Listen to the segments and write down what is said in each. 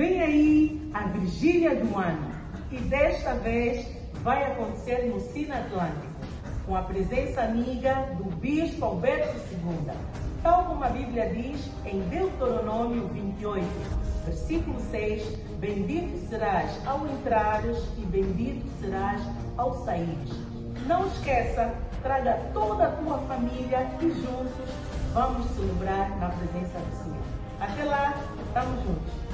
Vem aí a vigília do ano e desta vez vai acontecer no Sino Atlântico, com a presença amiga do Bispo Alberto II, tal como a Bíblia diz em Deuteronômio 28, versículo 6: Bendito serás ao entrares e bendito serás ao saíres. Não esqueça, traga toda a tua família e juntos vamos celebrar na presença do Senhor. Até lá, estamos juntos.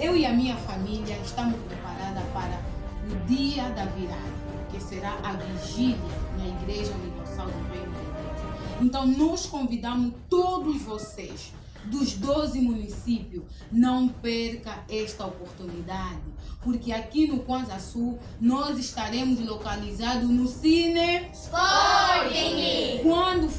Eu e a minha família estamos preparadas para o dia da virada, que será a vigília na Igreja Universal do Reino de Deus. Então, nós convidamos todos vocês dos 12 municípios, não perca esta oportunidade, porque aqui no Kwanza Sul nós estaremos localizados no Cine Sporting.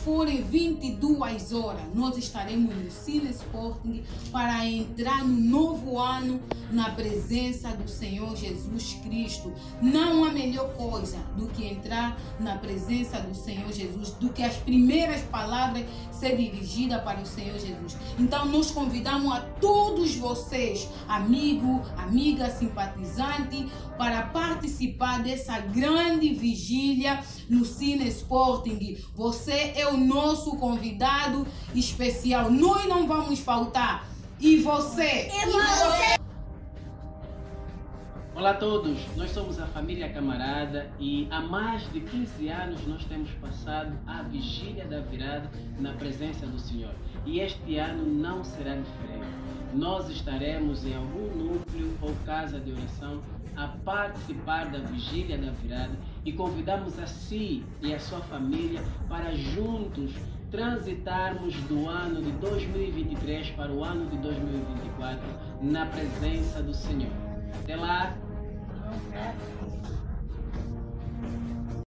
Forem 22 horas, nós estaremos no Cine Sporting para entrar no novo ano na presença do Senhor Jesus Cristo. Não há melhor coisa do que entrar na presença do Senhor Jesus, do que as primeiras palavras ser dirigida para o Senhor Jesus. Então nós convidamos a todos vocês, amigo, amiga, simpatizante, para participar dessa grande vigília no Cine Sporting. Você é o nosso convidado especial. Nós não vamos faltar. E você? E você? Olá a todos, nós somos a família Camarada e há mais de 15 anos nós temos passado a vigília da virada na presença do Senhor. E este ano não será diferente. Nós estaremos em algum núcleo ou casa de oração a participar da vigília da virada e convidamos a si e a sua família para juntos transitarmos do ano de 2023 para o ano de 2024 na presença do Senhor. Até lá,